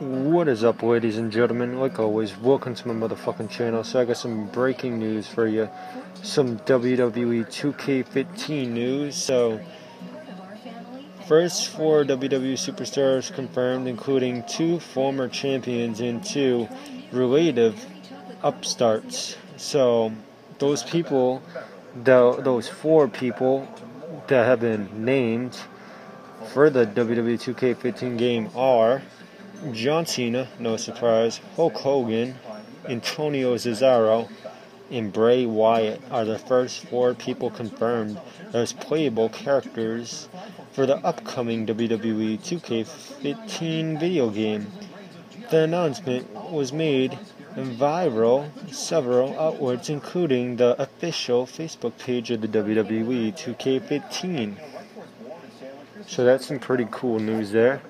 What is up, ladies and gentlemen? Like always, welcome to my motherfucking channel. So, I got some breaking news for you. Some WWE 2K15 news. So, first four WWE superstars confirmed, including two former champions and two relative upstarts. So, those people, the, those four people that have been named for the WWE 2K15 game are. John Cena, no surprise, Hulk Hogan, Antonio Cesaro, and Bray Wyatt are the first four people confirmed as playable characters for the upcoming WWE 2K15 video game. The announcement was made viral several outlets, including the official Facebook page of the WWE 2K15. So that's some pretty cool news there.